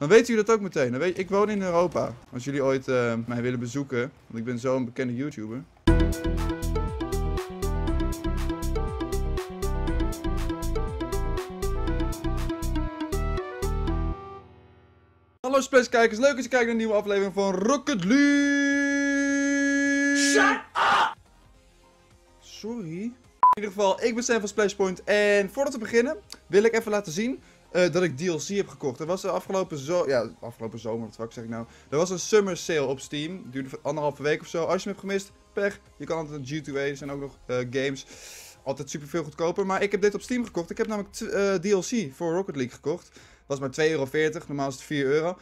Dan weten jullie dat ook meteen. Dan weet, ik woon in Europa. Als jullie ooit uh, mij willen bezoeken. Want ik ben zo'n bekende YouTuber. Hallo Splash-kijkers, leuk dat je kijkt naar een nieuwe aflevering van Rocket League! Shut up! Sorry. In ieder geval, ik ben Sam van Splashpoint en voordat we beginnen wil ik even laten zien uh, dat ik DLC heb gekocht. Er was de afgelopen, zo ja, afgelopen zomer, wat zeg ik nou? Er was een summer sale op Steam, duurde anderhalve week of zo. Als je hem hebt gemist, pech. Je kan altijd een G2A, er zijn ook nog uh, games. Altijd super veel goedkoper, maar ik heb dit op Steam gekocht. Ik heb namelijk uh, DLC voor Rocket League gekocht was maar 2,40 euro. Normaal is het 4 euro.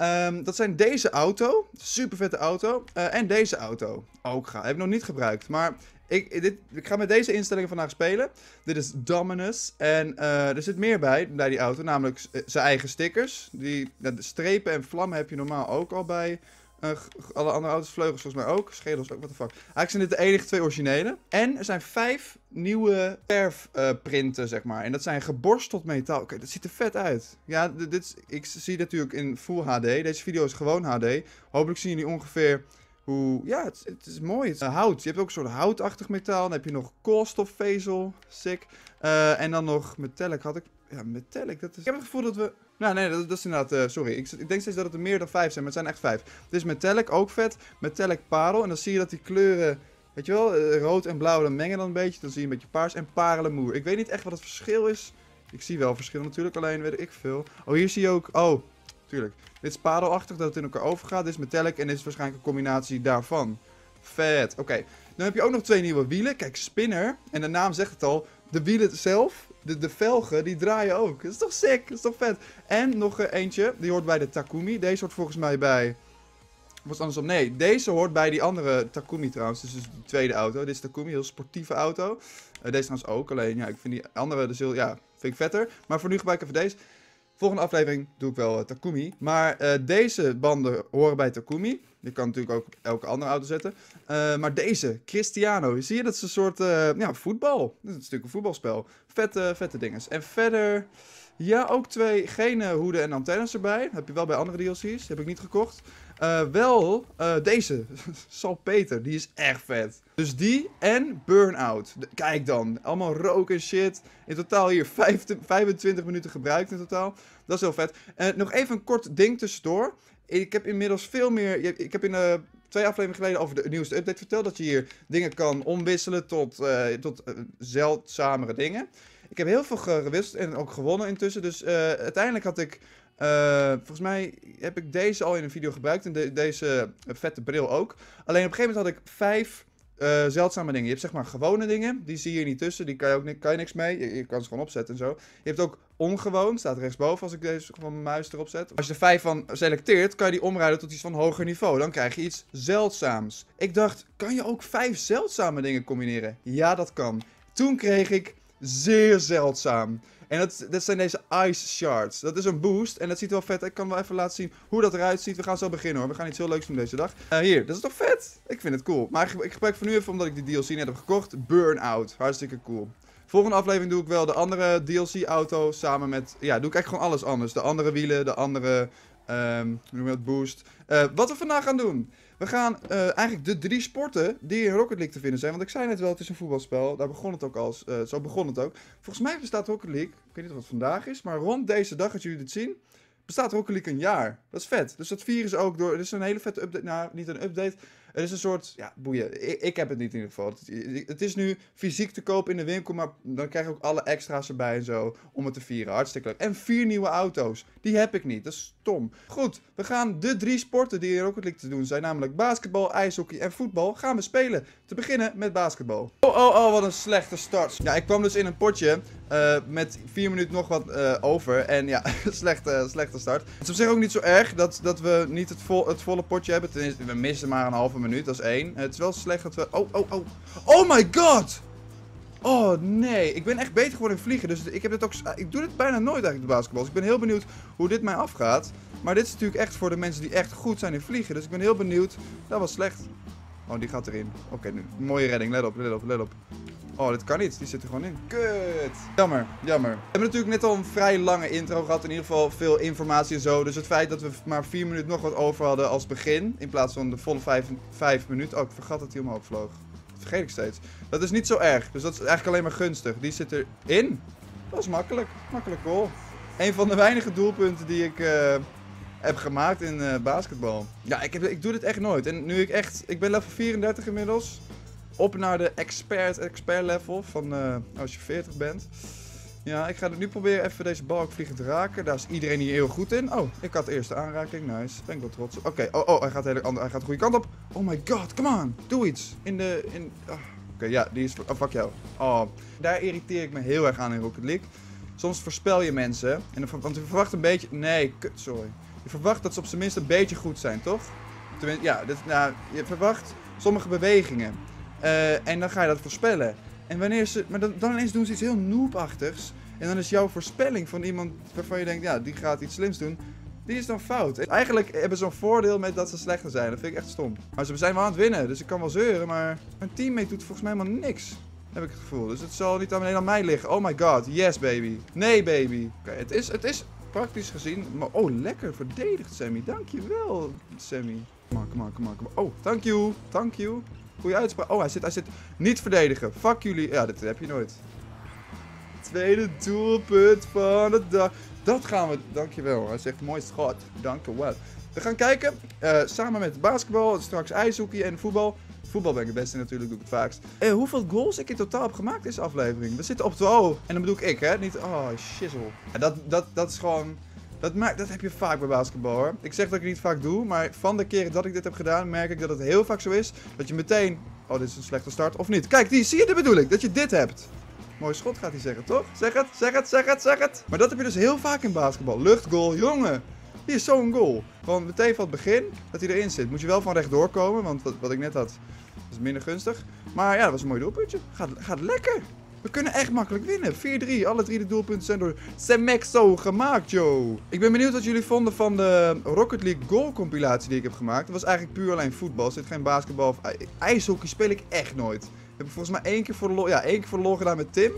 Um, dat zijn deze auto. Super vette auto. En deze auto. Ook ga. Heb ik nog niet gebruikt. Maar ik, dit, ik ga met deze instellingen vandaag spelen. Dit is Dominus. En uh, er zit meer bij, bij die auto. Namelijk zijn eigen stickers. Die, de strepen en vlammen heb je normaal ook al bij uh, alle andere auto's, vleugels volgens mij ook. Schedels ook, what the fuck. Eigenlijk zijn dit de enige twee originele. En er zijn vijf nieuwe verfprinten, uh, zeg maar. En dat zijn geborsteld metaal. Oké, dat ziet er vet uit. Ja, dit, ik zie natuurlijk in Full HD. Deze video is gewoon HD. Hopelijk zien jullie ongeveer hoe... Ja, het, het is mooi. Het is hout. Je hebt ook een soort houtachtig metaal. Dan heb je nog koolstofvezel. Sick. Uh, en dan nog metallic had ik. Ja, metallic. Dat is... Ik heb het gevoel dat we... Nou, nee, dat, is inderdaad... Uh, sorry. Ik, ik, denk steeds dat het er meer dan vijf zijn, maar het zijn echt vijf. Dit is metallic, ook vet. Metallic parel. En dan zie je dat die kleuren... Weet je wel, rood en blauw, dan mengen dan een beetje. Dan zie je een beetje paars en parelemoer. Ik weet niet echt wat het verschil is. Ik zie wel verschil natuurlijk, alleen weet ik veel. Oh, hier zie je ook... Oh, tuurlijk. Dit is padelachtig, dat het in elkaar overgaat. Dit is metallic en dit is waarschijnlijk een combinatie daarvan. Vet. Oké. Dan heb je ook nog twee nieuwe wielen. Kijk, spinner. En de naam zegt het al. De wielen zelf, de, de velgen, die draaien ook. Dat is toch sick? Dat is toch vet? En nog uh, eentje, die hoort bij de Takumi. Deze hoort volgens mij bij... Was andersom? Nee, deze hoort bij die andere Takumi trouwens. Dus, dus de tweede auto. Dit is Takumi, heel sportieve auto. Uh, deze trouwens ook. Alleen, ja, ik vind die andere dus heel, ja, vind ik vetter. Maar voor nu gebruik ik even deze. Volgende aflevering doe ik wel uh, Takumi. Maar uh, deze banden horen bij Takumi. Je kan natuurlijk ook elke andere auto zetten. Uh, maar deze, Cristiano. Zie je, dat is een soort ja, voetbal. Dat is natuurlijk een voetbalspel. Vette, vette dingen. En verder, ja, ook twee geen hoeden en antennes erbij. Heb je wel bij andere DLC's. Heb ik niet gekocht. Uh, wel uh, deze, Salpeter, die is echt vet. Dus die en Burnout. Kijk dan, allemaal rook en shit. In totaal hier 50, 25 minuten gebruikt in totaal. Dat is heel vet. En uh, nog even een kort ding tussendoor. Ik heb inmiddels veel meer... Ik heb in twee afleveringen geleden over de nieuwste update verteld... dat je hier dingen kan omwisselen tot, tot zeldzamere dingen. Ik heb heel veel gewisseld en ook gewonnen intussen. Dus uiteindelijk had ik... Uh, volgens mij heb ik deze al in een video gebruikt en de, deze vette bril ook. Alleen op een gegeven moment had ik vijf zeldzame dingen. Je hebt zeg maar gewone dingen, die zie je niet tussen, die kan je ook kan je niks mee. Je, je, kan ze gewoon opzetten en zo. Je hebt ook ongewoon, staat rechtsboven als ik deze van mijn muis erop zet. Als je er vijf van selecteert, kan je die omruilen tot iets van hoger niveau. Dan krijg je iets zeldzaams. Ik dacht, kan je ook vijf zeldzame dingen combineren? Ja, dat kan. Toen kreeg ik zeer zeldzaam. En dat, dat zijn deze Ice Shards. Dat is een boost en dat ziet wel vet. Ik kan wel even laten zien hoe dat eruit ziet. We gaan zo beginnen hoor. We gaan iets heel leuks doen deze dag. Uh, hier, dat is toch vet? Ik vind het cool. Maar ik, ik gebruik voor nu even, omdat ik die DLC net heb gekocht, Burnout. Hartstikke cool. Volgende aflevering doe ik wel de andere DLC-auto samen met... Ja, doe ik echt gewoon alles anders. De andere wielen, de andere... Um, noem dat? Boost. Uh, wat we vandaag gaan doen. We gaan uh, eigenlijk de drie sporten die in Rocket League te vinden zijn. Want ik zei net wel, het is een voetbalspel. Daar begon het ook als. Uh, zo begon het ook. Volgens mij bestaat Rocket League. Ik weet niet wat vandaag is. Maar rond deze dag, als jullie dit zien. Bestaat Rocket League een jaar. Dat is vet. Dus dat ze ook door. Het is een hele vette update. Nou, niet een update. Het is een soort, ja, boeien. Ik, ik, heb het niet in ieder geval. Het, is nu fysiek te koop in de winkel, maar dan krijg je ook alle extra's erbij en zo om het te vieren. Hartstikke leuk. En vier nieuwe auto's. Die heb ik niet. Dat Goed, we gaan de drie sporten die in Rocket League te doen zijn, namelijk basketbal, ijshockey en voetbal, gaan we spelen. Te beginnen met basketbal. Oh, oh, oh, wat een slechte start. Ja, ik kwam dus in een potje uh, met vier minuten nog wat uh, over. En ja, slechte, slechte start. Het is op zich ook niet zo erg dat, dat we niet het, vol, het volle potje hebben. Tenminste, we missen maar een halve minuut, dat is één. Het is wel slecht dat we... Oh, oh, oh. Oh my god! Oh nee, ik ben echt beter geworden in vliegen. Dus ik heb dit ook. Ik doe dit bijna nooit eigenlijk de basketbal. Dus ik ben heel benieuwd hoe dit mij afgaat. Maar dit is natuurlijk echt voor de mensen die echt goed zijn in vliegen. Dus ik ben heel benieuwd. Dat was slecht. Oh, die gaat erin. Oké, nu. Mooie redding. Let op, let op, let op. Oh, dit kan niet. Die zit er gewoon in. Kut. Jammer, jammer. We hebben natuurlijk net al een vrij lange intro gehad. In ieder geval veel informatie en zo. Dus het feit dat we maar vier minuten nog wat over hadden als begin. In plaats van de volle vijf, vijf minuten. Oh, ik vergat dat hij omhoog vloog. Vergeet ik steeds. Dat is niet zo erg. Dus dat is eigenlijk alleen maar gunstig. Die zit erin. Dat is makkelijk. Makkelijk goal. Een van de weinige doelpunten die ik... Uh, heb gemaakt in uh, basketbal. Ja, ik, heb, ik doe dit echt nooit. En nu ik echt... Ik ben level 34 inmiddels op naar de expert, expert level van uh, als je 40 bent. Ja, ik ga het nu proberen even deze balk vliegen te raken. Daar is iedereen hier heel goed in. Oh, ik had de eerste aanraking. Nice. Ben wel trots. Oké, oh, oh, hij gaat, hele andere, hij gaat de goede kant op. Oh my god, come on. Doe iets. In de... In, oh. Oké, ja, die is... Oh, fuck jou. Oh, daar irriteer ik me heel erg aan in Rocket League. Soms voorspel je mensen. En dan, want je verwacht een beetje... Nee, sorry. Je verwacht dat ze op zijn minst een beetje goed zijn, toch? Tenminste, ja, nou, je verwacht sommige bewegingen. Uh, en dan ga je dat voorspellen. En wanneer ze. Maar dan, dan ineens doen ze iets heel noobachtigs. En dan is jouw voorspelling van iemand waarvan je denkt, ja, die gaat iets slims doen. Die is dan fout. Eigenlijk hebben ze een voordeel met dat ze slechter zijn. Dat vind ik echt stom. Maar ze zijn wel aan het winnen, dus ik kan wel zeuren. Maar mijn teammate doet volgens mij helemaal niks. Heb ik het gevoel. Dus het zal niet alleen aan mij liggen. Oh my god. Yes, baby. Nee, baby. Oké, het, is, het is praktisch gezien. Maar oh, lekker verdedigd, Sammy. Dankjewel, Sammy. Kom maar, kom maar, kom. Oh, thank you. Thank you. Goeie uitspraak. Oh, hij zit, hij zit niet verdedigen. Fuck jullie. Ja, dit heb je nooit. Tweede doelpunt van de dag. Dat gaan we. Dankjewel. Hij zegt mooi schot. Dankjewel. We gaan kijken. Uh, samen met basketbal, straks ijshockey en voetbal. Voetbal ben ik het beste natuurlijk, doe ik het vaakst. Uh, hoeveel goals ik in totaal heb gemaakt deze aflevering? We zitten op 12. En dan bedoel ik, hè? Niet, oh, shizzle. Ja, dat, dat, dat is gewoon... Dat, maakt, dat heb je vaak bij basketbal hoor. Ik zeg dat ik het niet vaak doe, maar van de keren dat ik dit heb gedaan, merk ik dat het heel vaak zo is. Dat je meteen, oh dit is een slechte start, of niet. Kijk, die, zie je de bedoel ik, dat je dit hebt. Mooi schot gaat hij zeggen, toch? Zeg het, zeg het, zeg het, zeg het. Maar dat heb je dus heel vaak in basketbal. Luchtgoal, jongen. Hier is zo'n goal. Gewoon meteen van het begin dat hij erin zit. Moet je wel van rechtdoor komen, want wat, wat ik net had, is minder gunstig. Maar ja, dat was een mooi doelpuntje. Gaat, gaat lekker. We kunnen echt makkelijk winnen. 4-3. Alle drie de doelpunten zijn door Semexo gemaakt, joh. Ik ben benieuwd wat jullie vonden van de Rocket League goal compilatie die ik heb gemaakt. Dat was eigenlijk puur alleen voetbal. Er zit geen basketbal of ijshockey speel ik echt nooit. Heb ik volgens mij één keer voor de lol, ja, één keer voor de lol gedaan met Tim.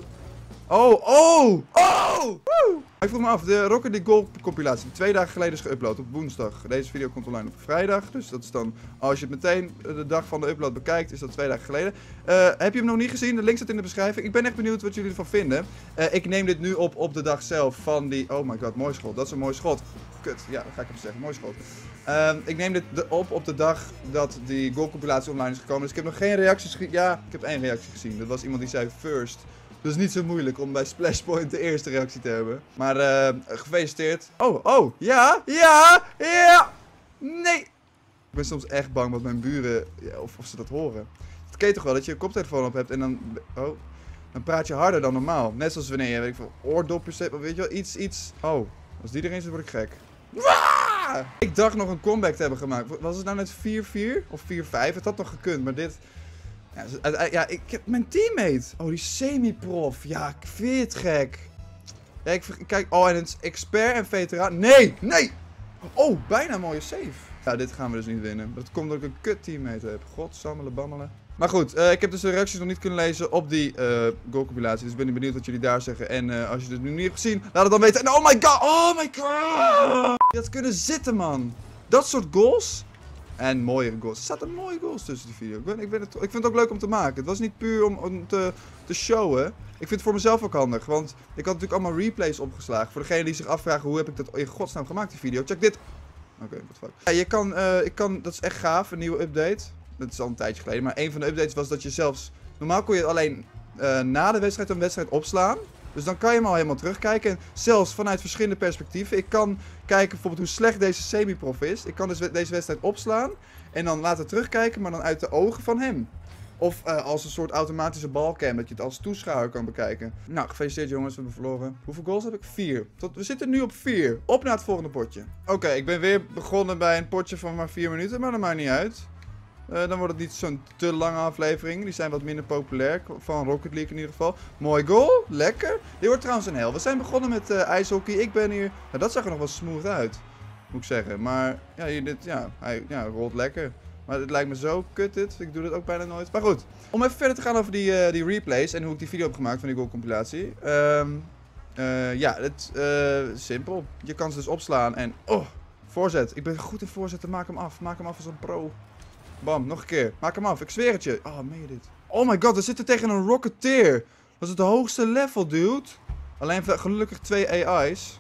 Oh, oh, oh! Woe! Ik vroeg me af, de Rocket League Gold compilatie, twee dagen geleden is geüpload op woensdag. Deze video komt online op vrijdag, dus dat is dan, als je het meteen de dag van de upload bekijkt, is dat twee dagen geleden. Uh, heb je hem nog niet gezien? De link staat in de beschrijving. Ik ben echt benieuwd wat jullie ervan vinden. Uh, ik neem dit nu op op de dag zelf van die, oh my god, mooi schot. Dat is een mooi schot. Kut, ja, dat ga ik even zeggen, mooi schot. Uh, ik neem dit op op de dag dat die goal compilatie online is gekomen. Dus ik heb nog geen reacties gezien. Ja, ik heb één reactie gezien. Dat was iemand die zei first. Dus niet zo moeilijk om bij Splashpoint de eerste reactie te hebben. Maar uh, gefeliciteerd. Oh, oh, ja, ja, ja. Nee. Ik ben soms echt bang wat mijn buren, ja, of, of ze dat horen. Het ken je toch wel, dat je een koptelefoon op hebt en dan, oh, dan praat je harder dan normaal. Net zoals wanneer je, weet ik veel, oordopjes hebt, weet je wel, iets, iets. Oh, als die erin zit, word ik gek. Ik dacht nog een comeback te hebben gemaakt. Was het nou net 4-4 of 4-5? Het had nog gekund, maar dit... Ja, ja, ik heb mijn teammate. Oh, die semi-prof. Ja, ik vind het gek. Ja, ik kijk. Oh, en het is expert en veteraan. Nee, nee. Oh, bijna een mooie save. Ja, dit gaan we dus niet winnen. Dat komt omdat ik een kut teammate heb. Godsammelen, bammelen. Maar goed, uh, ik heb dus de reacties nog niet kunnen lezen op die uh, goalcompilatie. Dus ben ik benieuwd wat jullie daar zeggen. En als je het nu niet hebt gezien, laat het dan weten. En oh my god, oh my god. Je had kunnen zitten, man. Dat soort goals en mooiere goals. Er zaten mooie goals tussen die video. Ik, ben, ik, het, ik vind het ook leuk om te maken. Het was niet puur om, te, te showen. Ik vind het voor mezelf ook handig. Want ik had natuurlijk allemaal replays opgeslagen. Voor degene die zich afvragen hoe heb ik dat in godsnaam gemaakt, die video. Check dit. Oké, wat fuck. Ja, je kan, uh, ik kan, dat is echt gaaf, een nieuwe update. Dat is al een tijdje geleden. Maar een van de updates was dat je zelfs... Normaal kon je alleen uh, na de wedstrijd een wedstrijd opslaan. Dus dan kan je hem al helemaal terugkijken. En zelfs vanuit verschillende perspectieven. Ik kan kijken bijvoorbeeld hoe slecht deze semi-prof is. Ik kan dus deze wedstrijd opslaan. En dan laten terugkijken, maar dan uit de ogen van hem. Of uh, als een soort automatische balcam, dat je het als toeschouwer kan bekijken. Nou, gefeliciteerd jongens, we hebben verloren. Hoeveel goals heb ik? Vier. Tot, we zitten nu op vier. Op naar het volgende potje. Oké, ik ben weer begonnen bij een potje van maar vier minuten, maar dat maakt niet uit. Uh, dan wordt het niet zo'n te lange aflevering. Die zijn wat minder populair. Van Rocket League in ieder geval. Mooi goal. Lekker. Dit wordt trouwens een hel. We zijn begonnen met uh, ijshockey. Ik ben hier... Nou, dat zag er nog wel smooth uit. Moet ik zeggen. Maar ja, dit, ja, hij ja, rolt lekker. Maar het lijkt me zo kut dit. Ik doe dit ook bijna nooit. Maar goed. Om even verder te gaan over die, uh, die replays en hoe ik die video heb gemaakt van die goal compilatie. Uh, ja, het uh, simpel. Je kan ze dus opslaan en... Oh, voorzet. Ik ben goed in voorzetten. Maak hem af. Maak hem af als een pro. Bam, nog een keer. Maak hem af. Ik zweer het je. Oh, meen je dit? Oh my god, we zitten tegen een Rocketeer. Dat is het hoogste level, dude. Alleen gelukkig twee AI's.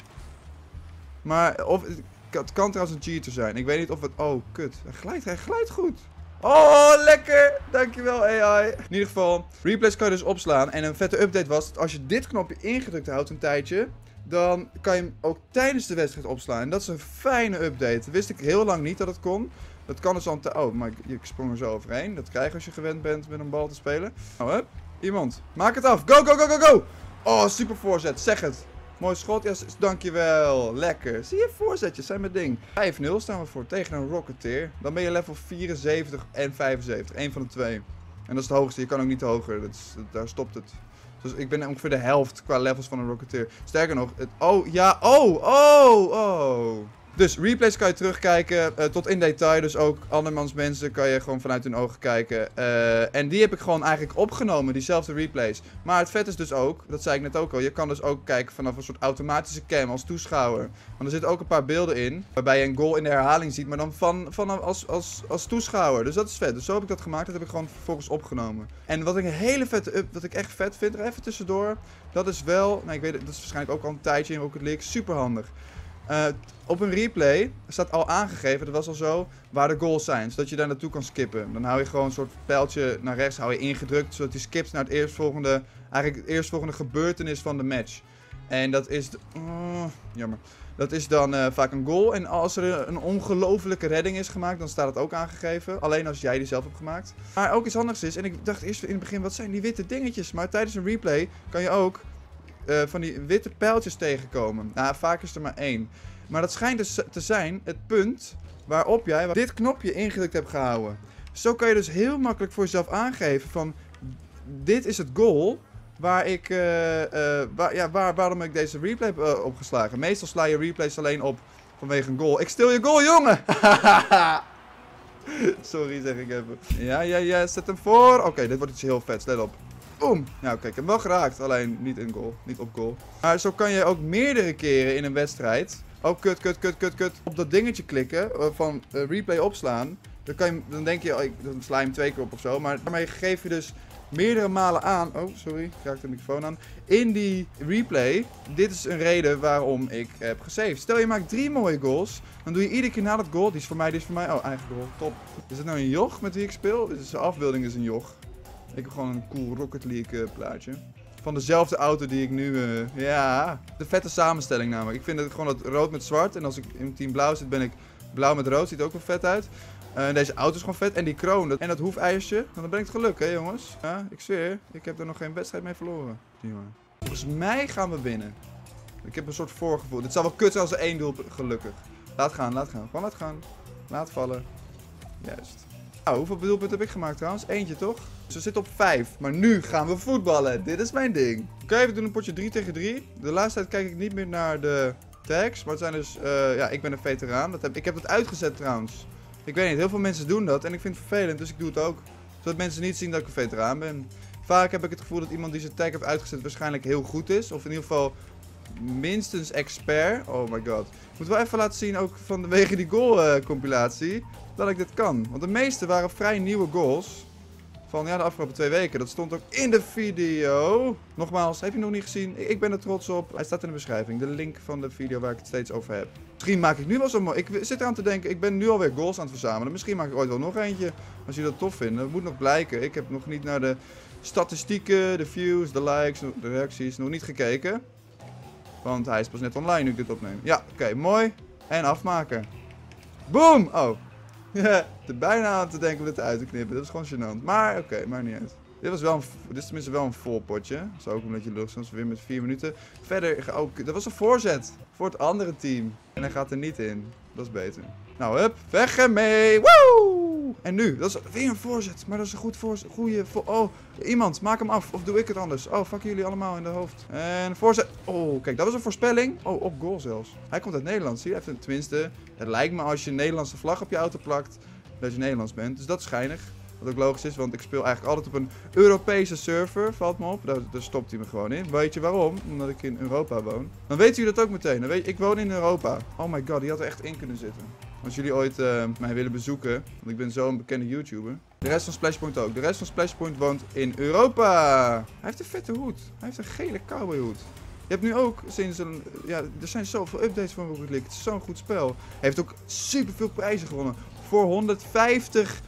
Maar of, het kan trouwens een cheater zijn. Ik weet niet of het... Oh, kut. Hij glijdt, hij glijdt goed. Oh, lekker! Dankjewel AI. In ieder geval, replays kan je dus opslaan. En een vette update was dat als je dit knopje ingedrukt houdt een tijdje... Dan kan je hem ook tijdens de wedstrijd opslaan. En dat is een fijne update. Dat wist ik heel lang niet dat het kon. Dat kan dus al... Oh, maar ik, sprong er zo overheen. Dat krijg je als je gewend bent met een bal te spelen. Nou, hup. Iemand. Maak het af. Go, go, go, go, go! Oh, super voorzet. Zeg het. Mooi schot, ja, dankjewel. Lekker. Zie je, voorzetjes zijn mijn ding. 5-0 staan we voor tegen een Rocketeer. Dan ben je level 74 en 75. Eén van de twee. En dat is het hoogste, je kan ook niet hoger. Dat daar stopt het. Dus ik ben ongeveer de helft qua levels van een Rocketeer. Sterker nog, het, oh, ja, oh, oh, oh. Dus replays kan je terugkijken uh, tot in detail. Dus ook andermans mensen kan je gewoon vanuit hun ogen kijken. Uh, en die heb ik gewoon eigenlijk opgenomen, diezelfde replays. Maar het vet is dus ook, dat zei ik net ook al, je kan dus ook kijken vanaf een soort automatische cam als toeschouwer. Want er zitten ook een paar beelden in, waarbij je een goal in de herhaling ziet, maar dan van, van als, als, als toeschouwer. Dus dat is vet. Dus zo heb ik dat gemaakt, dat heb ik gewoon vervolgens opgenomen. En wat ik een hele vette wat ik echt vet vind, er even tussendoor, dat is wel, nou ik weet het, dat is waarschijnlijk ook al een tijdje in Rocket League, super handig. Uh, op een replay staat al aangegeven, dat was al zo, waar de goals zijn. Zodat je daar naartoe kan skippen. Dan hou je gewoon een soort pijltje naar rechts, hou je ingedrukt. Zodat hij skipt naar het eerstvolgende, eigenlijk het eerstvolgende gebeurtenis van de match. En dat is, oh, jammer. Dat is dan uh, vaak een goal. En als er een ongelofelijke redding is gemaakt, dan staat het ook aangegeven. Alleen als jij die zelf hebt gemaakt. Maar ook iets anders is, en ik dacht eerst in het begin, wat zijn die witte dingetjes? Maar tijdens een replay kan je ook uh, van die witte pijltjes tegenkomen. Nou, vaak is er maar één. Maar dat schijnt dus te zijn het punt waarop jij dit knopje ingedrukt hebt gehouden. Zo kan je dus heel makkelijk voor jezelf aangeven van... Dit is het goal waar ik, uh, uh, ja, waar, waarom ik deze replay opgeslagen. Meestal sla je replays alleen op vanwege een goal. Ik stil je goal, jongen! Sorry, zeg ik even. Ja, ja, ja, zet hem voor. Oké, dit wordt iets heel vets, let op. Boom. Nou, kijk, hem wel geraakt. Alleen niet in goal. Niet op goal. Maar zo kan je ook meerdere keren in een wedstrijd Oh, kut, kut, kut, kut, kut. Op dat dingetje klikken uh, van uh, replay opslaan. Dan, kan je, dan denk je, oh, ik, dan sla hem twee keer op of zo. Maar daarmee geef je dus meerdere malen aan. Oh, sorry. Ik raak de microfoon aan. In die replay. Dit is een reden waarom ik heb gesaved. Stel je maakt drie mooie goals. Dan doe je iedere keer na dat goal. Die is voor mij, die is voor mij. Oh, eigen goal. Top. Is het nou een joch met wie ik speel? De afbeelding is een joch. Ik heb gewoon een cool Rocket League uh, plaatje. Van dezelfde auto die ik nu... Uh, ja, de vette samenstelling namelijk. Ik vind het gewoon dat rood met zwart. En als ik in team blauw zit, ben ik blauw met rood. Ziet ook wel vet uit. Uh, deze auto is gewoon vet. En die kroon dat, en dat hoefijsje. Dan het geluk, hè jongens. Ja, ik zweer. Ik heb er nog geen wedstrijd mee verloren. Volgens mij gaan we winnen. Ik heb een soort voorgevoel. Dit zal wel kut zijn als er één doel, gelukkig. Laat gaan, laat gaan. Gewoon laat gaan. Laat vallen. Juist. Nou, hoeveel doelpunten heb ik gemaakt trouwens? Eentje toch? Ze zitten op 5. Maar nu gaan we voetballen. Dit is mijn ding. Oké, okay, we doen een potje 3 tegen 3. De laatste tijd kijk ik niet meer naar de tags. Maar het zijn dus... Uh, ja, ik ben een veteraan. Dat heb, ik heb het uitgezet trouwens. Ik weet niet, heel veel mensen doen dat. En ik vind het vervelend, dus ik doe het ook. Zodat mensen niet zien dat ik een veteraan ben. Vaak heb ik het gevoel dat iemand die zijn tag heeft uitgezet waarschijnlijk heel goed is. Of in ieder geval minstens expert. Oh my god. Ik moet wel even laten zien, ook vanwege die goal uh, compilatie, dat ik dit kan. Want de meeste waren vrij nieuwe goals van ja, de afgelopen twee weken. Dat stond ook in de video. Nogmaals, heb je nog niet gezien? Ik ben er trots op. Hij staat in de beschrijving. De link van de video waar ik het steeds over heb. Misschien maak ik nu wel zo mooi. Ik zit eraan te denken, ik ben nu alweer goals aan het verzamelen. Misschien maak ik ooit wel nog eentje. Als jullie dat tof vinden. Dat moet nog blijken. Ik heb nog niet naar de statistieken, de views, de likes, de reacties nog niet gekeken. Want hij is pas net online nu ik dit opneem. Ja, oké, mooi. En afmaken. Boom! Oh, er bijna aan te denken om dit uit te knippen. Dat is gewoon gênant. Maar oké, okay, maakt niet uit. Dit, was wel een, dit is tenminste wel een vol potje. Zo ook omdat je lucht soms weer met vier minuten. Verder, ook, dat was een voorzet voor het andere team. En hij gaat er niet in. Dat is beter. Nou, hup, weg ermee. Woe! En nu, dat is weer een voorzet. Maar dat is een goed voorzet. Goeie voor. Oh, iemand, maak hem af. Of doe ik het anders? Oh, fuck jullie allemaal in de hoofd. En voorzet. Oh, kijk, dat was een voorspelling. Oh, op goal zelfs. Hij komt uit Nederland. Zie je even, tenminste, het lijkt me als je een Nederlandse vlag op je auto plakt dat je Nederlands bent. Dus dat is schijnig. Wat ook logisch is, want ik speel eigenlijk altijd op een Europese server. Valt me op. Daar, daar stopt hij me gewoon in. Weet je waarom? Omdat ik in Europa woon. Dan weten jullie dat ook meteen. Dan weet, ik woon in Europa. Oh my god, die had er echt in kunnen zitten. Als jullie ooit uh, mij willen bezoeken, want ik ben zo'n bekende YouTuber. De rest van Splashpoint ook. De rest van Splashpoint woont in Europa. Hij heeft een vette hoed. Hij heeft een gele cowboyhoed. Je hebt nu ook sinds een... Ja, er zijn zoveel updates van Rocket League. Het is zo'n goed spel. Hij heeft ook super veel prijzen gewonnen. Voor 150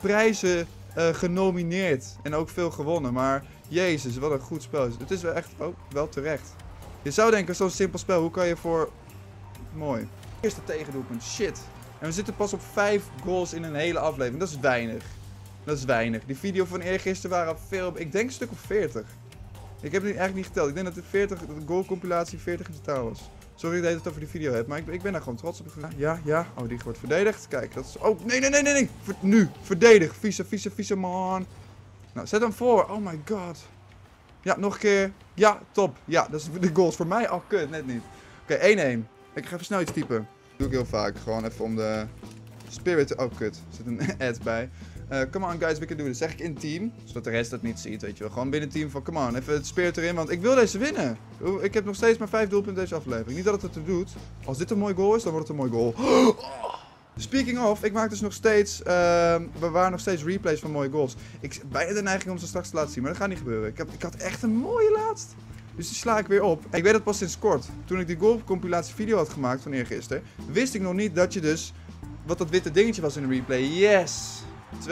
prijzen uh, genomineerd. En ook veel gewonnen. Maar jezus, wat een goed spel. Het is wel echt ook wel terecht. Je zou denken, zo'n simpel spel, hoe kan je voor... Mooi. Eerste tegendoelpunt, shit. En we zitten pas op 5 goals in een hele aflevering. Dat is weinig. Dat is weinig. Die video van eergisteren waren veel... Ik denk een stuk of 40. Ik heb het eigenlijk niet geteld. Ik denk dat het 40, de goal compilatie 40 in totaal was. Sorry dat je het over die video hebt, maar ik, ik ben daar gewoon trots op. Ja, ja. Oh, die wordt verdedigd. Kijk, dat is... Oh, nee, nee, nee, nee, nee. nu. Verdedig. Vieze, vieze, vieze man. Nou, zet hem voor. Oh my god. Ja, nog een keer. Ja, top. Ja, dat is de goals voor mij. Oh, kut. Net niet. Oké, 1-1. Ik ga even snel iets typen. doe ik heel vaak. Gewoon even om de spirit. Oh, kut. Er zit een ad bij. Uh, come on guys, we can do this. Zeg ik in team, zodat de rest dat niet ziet, weet je wel. Gewoon binnen team van, come on, even het spirit erin, want ik wil deze winnen. Ik heb nog steeds maar vijf doelpunten deze aflevering. Niet dat het het doet. Als dit een mooi goal is, dan wordt het een mooi goal. Speaking of, ik maak dus nog steeds, uh, we waren nog steeds replays van mooie goals. Ik bijna de neiging om ze straks te laten zien, maar dat gaat niet gebeuren. Ik, heb, ik had echt een mooie laatst. Dus die sla ik weer op. Ik weet het pas sinds kort. Toen ik die golf compilatie video had gemaakt van eergisteren, wist ik nog niet dat je dus, wat dat witte dingetje was in de replay. Yes! 2-1.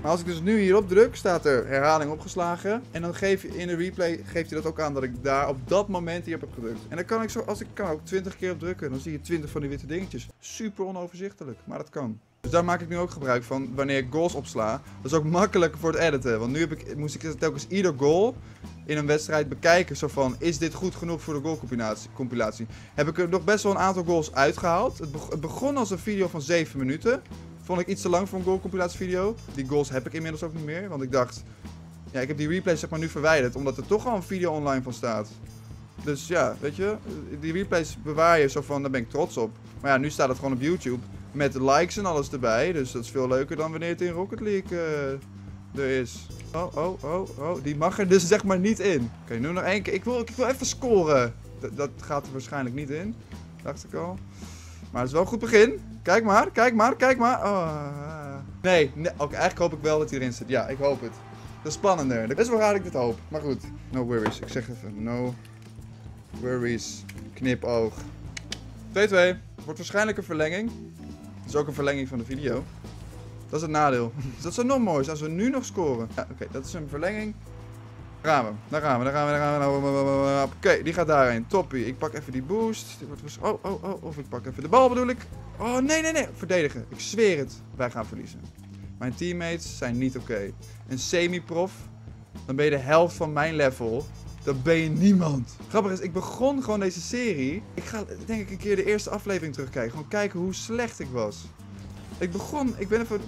Maar als ik dus nu hierop druk, staat er herhaling opgeslagen. En dan geef je in de replay geeft hij dat ook aan dat ik daar op dat moment hierop heb gedrukt. En dan kan ik zo, als ik kan ook 20 keer op drukken. Dan zie je 20 van die witte dingetjes. Super onoverzichtelijk, maar dat kan. Dus daar maak ik nu ook gebruik van wanneer ik goals opsla. Dat is ook makkelijker voor het editen. Want nu heb ik, moest ik telkens ieder goal in een wedstrijd bekijken. Zo van, is dit goed genoeg voor de goalcompilatie? Heb ik er nog best wel een aantal goals uitgehaald. Het begon als een video van 7 minuten. Vond ik iets te lang voor een goal video. Die goals heb ik inmiddels ook niet meer. Want ik dacht, ja, ik heb die replays zeg maar nu verwijderd. Omdat er toch al een video online van staat. Dus ja, weet je, die replays bewaar je zo van, daar ben ik trots op. Maar ja, nu staat het gewoon op YouTube. Met likes en alles erbij. Dus dat is veel leuker dan wanneer het in Rocket League uh, er is. Oh, oh, oh, oh. Die mag er dus zeg maar niet in. Oké, nu nog één keer. Ik wil, ik wil even scoren. dat gaat er waarschijnlijk niet in. Dacht ik al. Maar het is wel een goed begin. Kijk maar, kijk maar, kijk maar. Oh. Nee, nee oké, eigenlijk hoop ik wel dat hij erin zit. Ja, ik hoop het. Dat is spannender. Dat is wel raar ik dit hoop. Maar goed, no worries. Ik zeg even, no worries. Knipoog. 2-2. Wordt waarschijnlijk een verlenging. Is ook een verlenging van de video. Dat is het nadeel. Dus dat zou nog mooi zijn als we nu nog scoren. Ja, oké, dat is een verlenging. Daar gaan we, daar gaan we, daar gaan we, daar gaan we. Oké, die gaat daarheen. Toppie. Ik pak even die boost. Oh, oh, oh. Of ik pak even de bal bedoel ik. Oh, nee, nee, nee. Verdedigen. Ik zweer het. Wij gaan verliezen. Mijn teammates zijn niet oké. Een semi-prof. Dan ben je de helft van mijn level. Dan ben je niemand. Grappig is, ik begon gewoon deze serie. Ik ga denk ik een keer de eerste aflevering terugkijken. Gewoon kijken hoe slecht ik was. Ik begon, ik ben even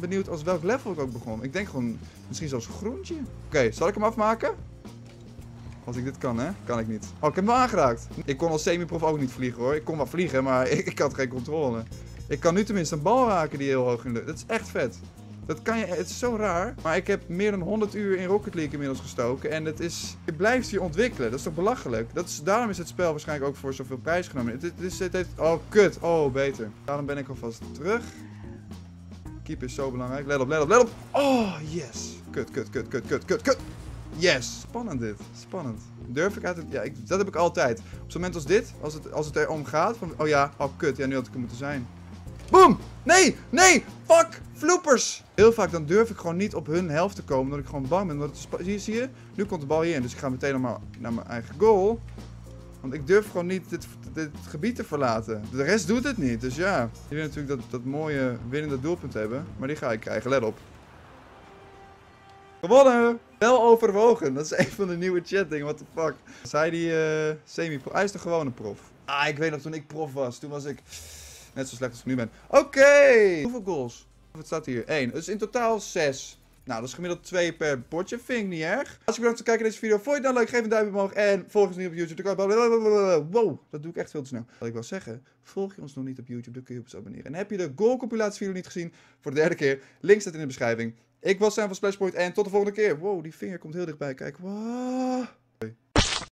benieuwd als welk level ik ook begon. Ik denk gewoon, misschien zelfs groentje. Oké, zal ik hem afmaken? Als ik dit kan, hè? Kan ik niet. Oh, ik heb hem aangeraakt. Ik kon als semi-prof ook niet vliegen, hoor. Ik kon wel vliegen, maar ik, ik, had geen controle. Ik kan nu tenminste een bal raken die heel hoog in de lucht. Dat is echt vet. Dat kan je, het is zo raar. Maar ik heb meer dan 100 uur in Rocket League inmiddels gestoken. En het is, je blijft je ontwikkelen. Dat is toch belachelijk? Dat is, daarom is het spel waarschijnlijk ook voor zoveel prijs genomen. Het, het, heeft, oh, kut. Oh, beter. Daarom ben ik alvast terug. Keep is zo belangrijk. Let op, let op, let op. Oh, yes. Kut, kut, kut, kut, kut, kut, kut. Yes. Spannend dit. Spannend. Durf ik uit het... Ja, ik, dat heb ik altijd. Op zo'n moment als dit, als het, als het erom gaat, van... Oh ja, oh kut, ja, nu had ik er moeten zijn. Boom! Nee, nee, fuck, floopers. Heel vaak dan durf ik gewoon niet op hun helft te komen, omdat ik gewoon bang ben. Omdat het, zie, je, nu komt de bal hierin, dus ik ga meteen naar naar mijn eigen goal. Want ik durf gewoon niet dit, dit gebied te verlaten. De rest doet het niet. Dus ja, je wil natuurlijk dat, dat mooie winnende doelpunt hebben. Maar die ga ik krijgen, let op. Gewonnen! Wel overwogen. Dat is een van de nieuwe chatting. What the fuck. Zij die uh, semi-pro. Hij is de gewone prof. Ah, ik weet nog toen ik prof was. Toen was ik net zo slecht als ik nu ben. Oké! Hoeveel goals? Wat staat hier? 1. Dus in totaal 6. Nou, dat is gemiddeld 2 per potje. Vind ik niet erg. Als je bedankt voor het kijken naar deze video. Vond je het nou leuk? Geef een duimpje omhoog. En volg ons niet op YouTube. Wow, dat doe ik echt veel te snel. Wat ik wil zeggen, volg je ons nog niet op YouTube, dan kun je op ons abonneren. En heb je de goal compilatie video niet gezien, voor de derde keer, link staat in de beschrijving. Ik was Sam van Splashpoint en tot de volgende keer. Wow, die vinger komt heel dichtbij. Kijk, wow.